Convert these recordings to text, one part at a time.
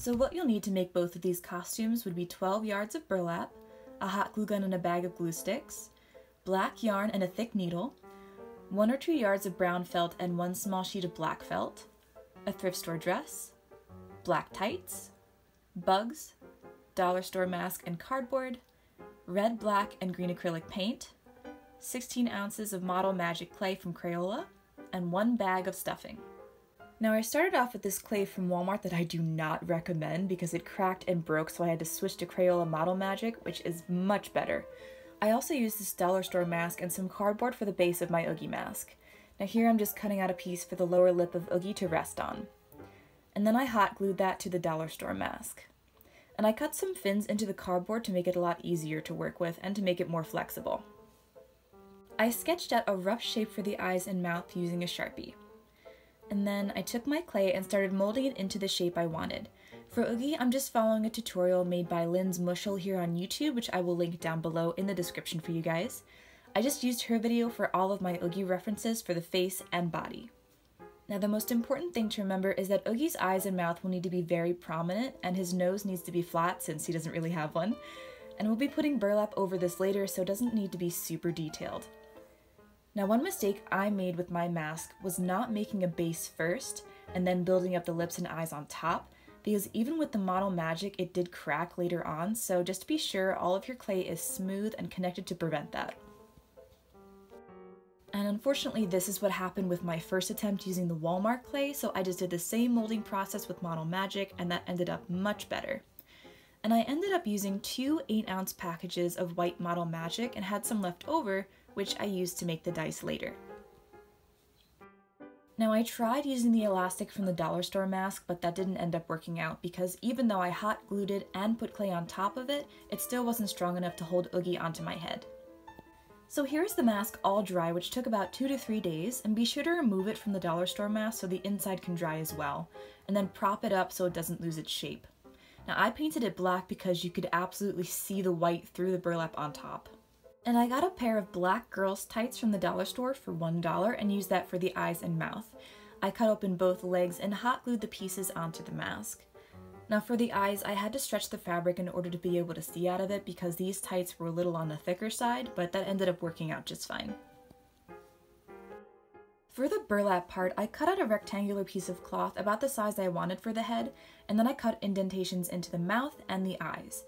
So what you'll need to make both of these costumes would be 12 yards of burlap, a hot glue gun and a bag of glue sticks, black yarn and a thick needle, one or two yards of brown felt and one small sheet of black felt, a thrift store dress, black tights, bugs, dollar store mask and cardboard, red, black, and green acrylic paint, 16 ounces of Model Magic clay from Crayola, and one bag of stuffing. Now I started off with this clay from Walmart that I do not recommend because it cracked and broke so I had to switch to Crayola Model Magic, which is much better. I also used this dollar store mask and some cardboard for the base of my Oogie mask. Now here I'm just cutting out a piece for the lower lip of Oogie to rest on. And then I hot glued that to the dollar store mask. And I cut some fins into the cardboard to make it a lot easier to work with and to make it more flexible. I sketched out a rough shape for the eyes and mouth using a Sharpie and then I took my clay and started molding it into the shape I wanted. For Oogie, I'm just following a tutorial made by Lynn's Mushel here on YouTube, which I will link down below in the description for you guys. I just used her video for all of my Oogie references for the face and body. Now the most important thing to remember is that Oogie's eyes and mouth will need to be very prominent and his nose needs to be flat since he doesn't really have one. And we'll be putting burlap over this later so it doesn't need to be super detailed. Now one mistake I made with my mask was not making a base first and then building up the lips and eyes on top because even with the model magic it did crack later on so just be sure all of your clay is smooth and connected to prevent that. And unfortunately this is what happened with my first attempt using the Walmart clay so I just did the same molding process with model magic and that ended up much better. And I ended up using two 8 ounce packages of white model magic and had some left over which I used to make the dice later. Now I tried using the elastic from the dollar store mask, but that didn't end up working out because even though I hot glued it and put clay on top of it, it still wasn't strong enough to hold Oogie onto my head. So here's the mask all dry, which took about two to three days, and be sure to remove it from the dollar store mask so the inside can dry as well, and then prop it up so it doesn't lose its shape. Now I painted it black because you could absolutely see the white through the burlap on top. And I got a pair of black girls tights from the dollar store for $1 and used that for the eyes and mouth. I cut open both legs and hot glued the pieces onto the mask. Now for the eyes, I had to stretch the fabric in order to be able to see out of it because these tights were a little on the thicker side, but that ended up working out just fine. For the burlap part, I cut out a rectangular piece of cloth about the size I wanted for the head, and then I cut indentations into the mouth and the eyes.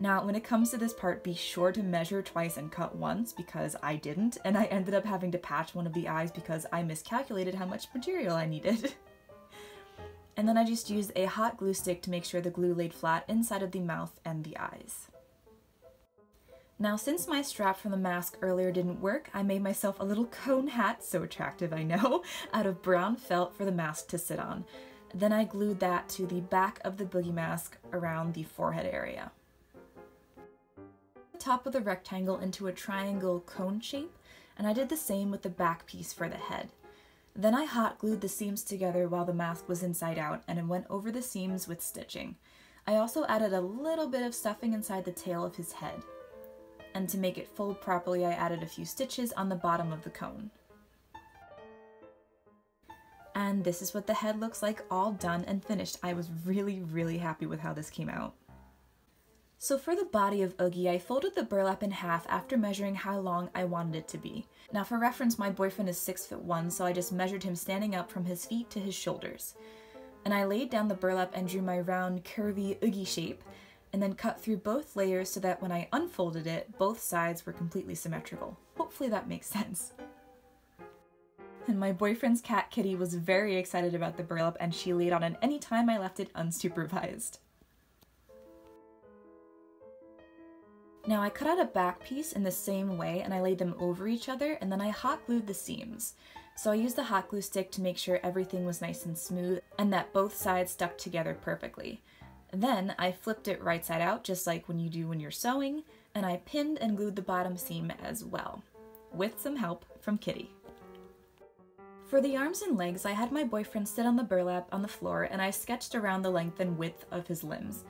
Now, when it comes to this part, be sure to measure twice and cut once because I didn't, and I ended up having to patch one of the eyes because I miscalculated how much material I needed. and then I just used a hot glue stick to make sure the glue laid flat inside of the mouth and the eyes. Now, since my strap from the mask earlier didn't work, I made myself a little cone hat, so attractive I know, out of brown felt for the mask to sit on. Then I glued that to the back of the boogie mask around the forehead area top of the rectangle into a triangle cone shape, and I did the same with the back piece for the head. Then I hot glued the seams together while the mask was inside out and went over the seams with stitching. I also added a little bit of stuffing inside the tail of his head. And to make it fold properly, I added a few stitches on the bottom of the cone. And this is what the head looks like all done and finished. I was really, really happy with how this came out. So for the body of Oogie, I folded the burlap in half after measuring how long I wanted it to be. Now for reference, my boyfriend is 6 foot 1, so I just measured him standing up from his feet to his shoulders. And I laid down the burlap and drew my round, curvy Oogie shape, and then cut through both layers so that when I unfolded it, both sides were completely symmetrical. Hopefully that makes sense. And my boyfriend's cat Kitty was very excited about the burlap and she laid on it any time I left it unsupervised. Now I cut out a back piece in the same way and I laid them over each other and then I hot glued the seams. So I used the hot glue stick to make sure everything was nice and smooth and that both sides stuck together perfectly. Then I flipped it right side out just like when you do when you're sewing and I pinned and glued the bottom seam as well, with some help from Kitty. For the arms and legs, I had my boyfriend sit on the burlap on the floor and I sketched around the length and width of his limbs.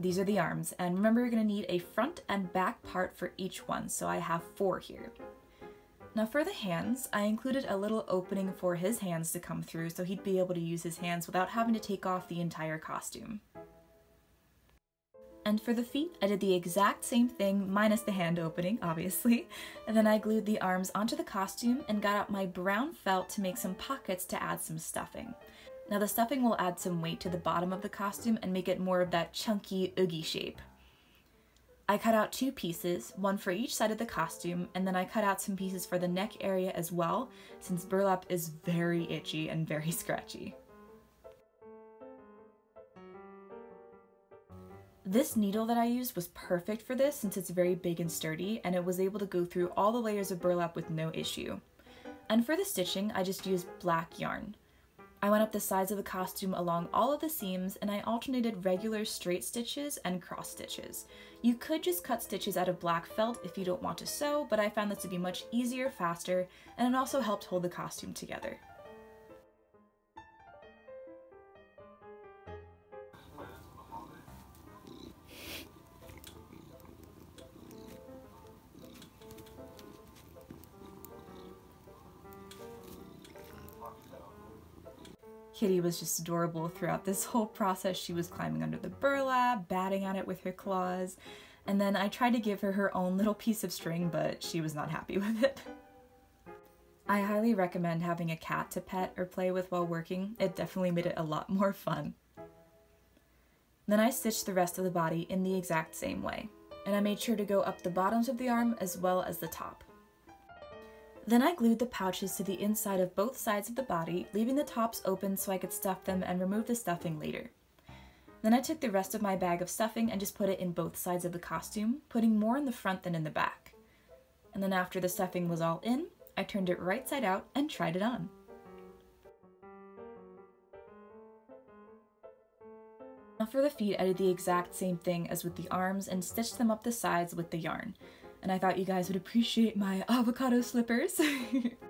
These are the arms, and remember you're going to need a front and back part for each one, so I have four here. Now for the hands, I included a little opening for his hands to come through so he'd be able to use his hands without having to take off the entire costume. And for the feet, I did the exact same thing, minus the hand opening, obviously. And then I glued the arms onto the costume and got out my brown felt to make some pockets to add some stuffing. Now the stuffing will add some weight to the bottom of the costume and make it more of that chunky, oogie shape. I cut out two pieces, one for each side of the costume, and then I cut out some pieces for the neck area as well, since burlap is very itchy and very scratchy. This needle that I used was perfect for this since it's very big and sturdy and it was able to go through all the layers of burlap with no issue. And for the stitching, I just used black yarn. I went up the sides of the costume along all of the seams and I alternated regular straight stitches and cross stitches. You could just cut stitches out of black felt if you don't want to sew, but I found this to be much easier, faster, and it also helped hold the costume together. Kitty was just adorable throughout this whole process. She was climbing under the burlap, batting at it with her claws, and then I tried to give her her own little piece of string, but she was not happy with it. I highly recommend having a cat to pet or play with while working. It definitely made it a lot more fun. Then I stitched the rest of the body in the exact same way, and I made sure to go up the bottoms of the arm as well as the top. Then I glued the pouches to the inside of both sides of the body, leaving the tops open so I could stuff them and remove the stuffing later. Then I took the rest of my bag of stuffing and just put it in both sides of the costume, putting more in the front than in the back. And then after the stuffing was all in, I turned it right side out and tried it on. Now for the feet, I did the exact same thing as with the arms and stitched them up the sides with the yarn and I thought you guys would appreciate my avocado slippers.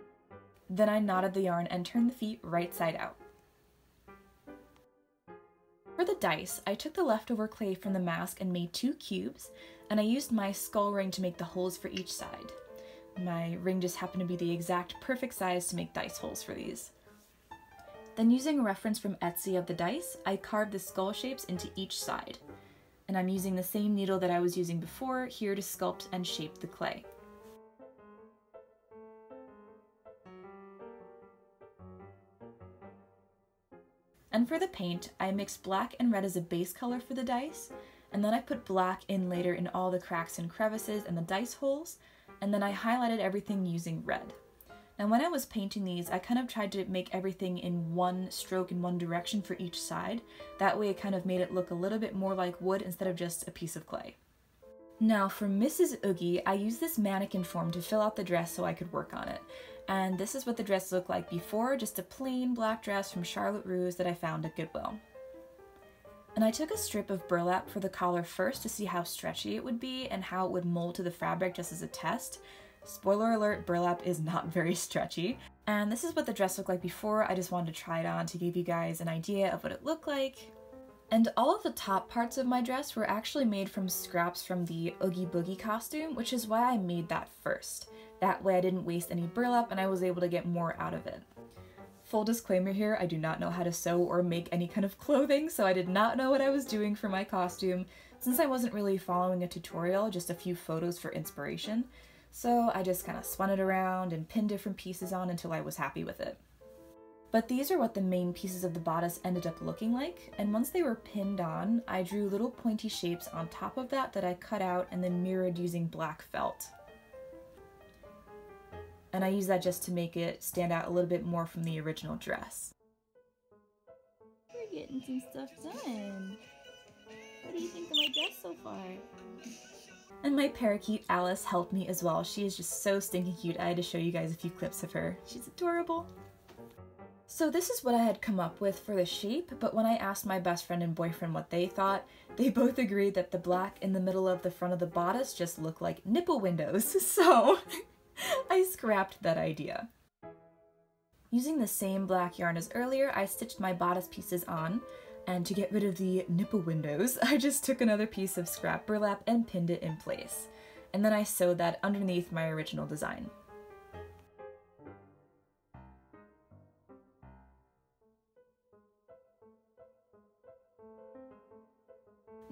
then I knotted the yarn and turned the feet right side out. For the dice, I took the leftover clay from the mask and made two cubes, and I used my skull ring to make the holes for each side. My ring just happened to be the exact perfect size to make dice holes for these. Then using a reference from Etsy of the dice, I carved the skull shapes into each side and I'm using the same needle that I was using before here to sculpt and shape the clay. And for the paint, I mixed black and red as a base color for the dice, and then I put black in later in all the cracks and crevices and the dice holes, and then I highlighted everything using red. And when I was painting these, I kind of tried to make everything in one stroke in one direction for each side. That way it kind of made it look a little bit more like wood instead of just a piece of clay. Now for Mrs. Oogie, I used this mannequin form to fill out the dress so I could work on it. And this is what the dress looked like before, just a plain black dress from Charlotte Russe that I found at Goodwill. And I took a strip of burlap for the collar first to see how stretchy it would be and how it would mold to the fabric just as a test. Spoiler alert, burlap is not very stretchy. And this is what the dress looked like before. I just wanted to try it on to give you guys an idea of what it looked like. And all of the top parts of my dress were actually made from scraps from the Oogie Boogie costume, which is why I made that first. That way I didn't waste any burlap and I was able to get more out of it. Full disclaimer here, I do not know how to sew or make any kind of clothing, so I did not know what I was doing for my costume, since I wasn't really following a tutorial, just a few photos for inspiration. So I just kind of spun it around and pinned different pieces on until I was happy with it. But these are what the main pieces of the bodice ended up looking like, and once they were pinned on, I drew little pointy shapes on top of that that I cut out and then mirrored using black felt. And I used that just to make it stand out a little bit more from the original dress. We're getting some stuff done. What do you think of my dress so far? And my parakeet Alice helped me as well. She is just so stinking cute. I had to show you guys a few clips of her. She's adorable. So this is what I had come up with for the shape, but when I asked my best friend and boyfriend what they thought, they both agreed that the black in the middle of the front of the bodice just looked like nipple windows, so I scrapped that idea. Using the same black yarn as earlier, I stitched my bodice pieces on, and to get rid of the nipple windows, I just took another piece of scrap burlap and pinned it in place. And then I sewed that underneath my original design.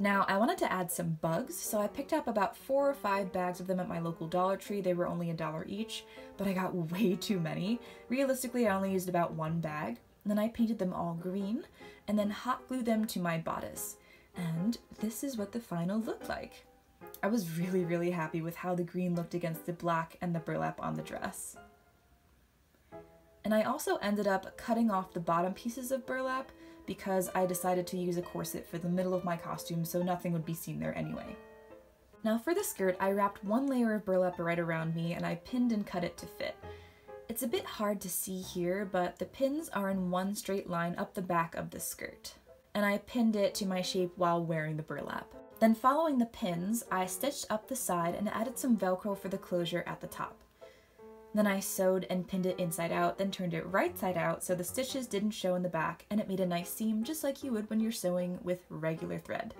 Now, I wanted to add some bugs, so I picked up about four or five bags of them at my local Dollar Tree. They were only a dollar each, but I got way too many. Realistically, I only used about one bag. Then I painted them all green, and then hot glued them to my bodice. And this is what the final looked like. I was really, really happy with how the green looked against the black and the burlap on the dress. And I also ended up cutting off the bottom pieces of burlap because I decided to use a corset for the middle of my costume so nothing would be seen there anyway. Now for the skirt, I wrapped one layer of burlap right around me and I pinned and cut it to fit. It's a bit hard to see here, but the pins are in one straight line up the back of the skirt. And I pinned it to my shape while wearing the burlap. Then following the pins, I stitched up the side and added some velcro for the closure at the top. Then I sewed and pinned it inside out, then turned it right side out so the stitches didn't show in the back and it made a nice seam just like you would when you're sewing with regular thread.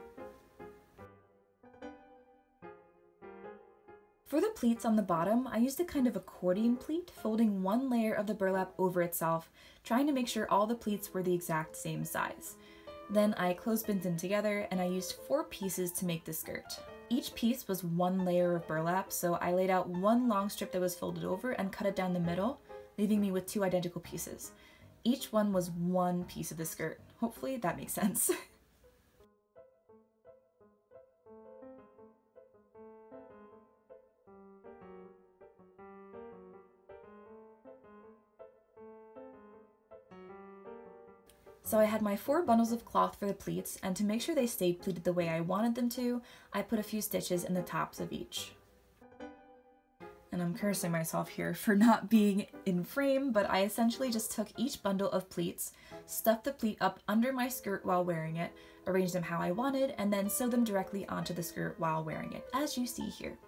For the pleats on the bottom, I used a kind of accordion pleat, folding one layer of the burlap over itself, trying to make sure all the pleats were the exact same size. Then I clothespins them together and I used four pieces to make the skirt. Each piece was one layer of burlap, so I laid out one long strip that was folded over and cut it down the middle, leaving me with two identical pieces. Each one was one piece of the skirt. Hopefully that makes sense. So I had my four bundles of cloth for the pleats, and to make sure they stayed pleated the way I wanted them to, I put a few stitches in the tops of each. And I'm cursing myself here for not being in frame, but I essentially just took each bundle of pleats, stuffed the pleat up under my skirt while wearing it, arranged them how I wanted, and then sewed them directly onto the skirt while wearing it, as you see here.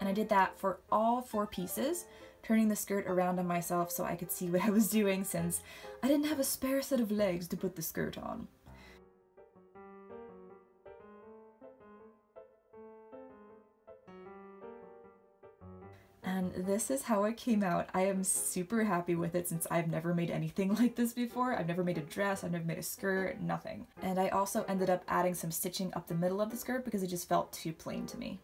And I did that for all four pieces, turning the skirt around on myself so I could see what I was doing since I didn't have a spare set of legs to put the skirt on. And this is how it came out. I am super happy with it since I've never made anything like this before. I've never made a dress, I've never made a skirt, nothing. And I also ended up adding some stitching up the middle of the skirt because it just felt too plain to me.